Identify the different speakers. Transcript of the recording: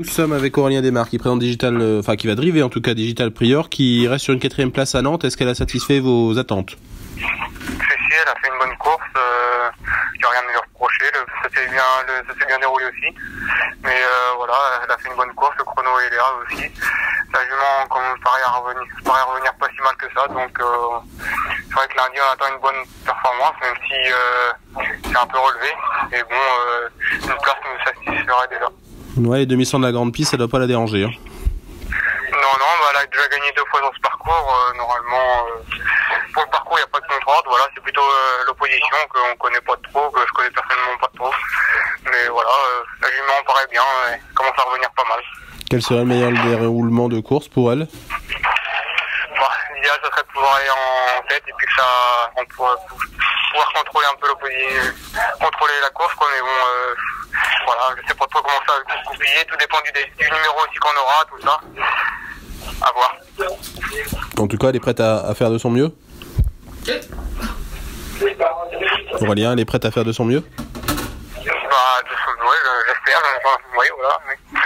Speaker 1: Nous sommes avec Aurélien Desmar qui présente Digital, euh, enfin qui va driver en tout cas Digital Prior, qui reste sur une quatrième place à Nantes. Est-ce qu'elle a satisfait vos attentes?
Speaker 2: Si, si, elle a fait une bonne course. Euh, il n'y a rien à lui reprocher. Ça s'est bien, bien déroulé aussi. Mais euh, voilà, elle a fait une bonne course. Le chrono est là aussi. La jument comme paraît revenir, revenir pas si mal que ça. Donc c'est vrai que lundi on attend une bonne performance, même si c'est un peu relevé. Et bon, une place nous satisferait déjà.
Speaker 1: Ouais, les demi-cents de la grande piste, ça doit pas la déranger. hein.
Speaker 2: Non, non, bah, elle a déjà gagné deux fois dans ce parcours. euh, normalement, euh, pour le parcours, il n'y a pas de contre-ordre. Voilà, c'est plutôt euh, l'opposition qu'on connaît pas trop, que je connais personnellement pas trop. Mais voilà, euh, la jument paraît bien, et commence à revenir pas mal.
Speaker 1: Quel serait le meilleur déroulement de course pour elle?
Speaker 2: Bah, L'idéal, ça serait de pouvoir aller en tête et puis que ça, on pourrait pouvoir contrôler un peu l'opposition, contrôler la course, quoi. Mais bon, euh, voilà, je sais pas trop comment ça va se goupiller. Tout dépend du, du numéro aussi qu'on aura, tout ça. À voir.
Speaker 1: En tout cas, elle est prête à, à faire de son mieux? Aurélien, elle est prête à faire de son mieux?
Speaker 2: Bah, de- ouais, j'espère. Enfin, oui, voilà. mais-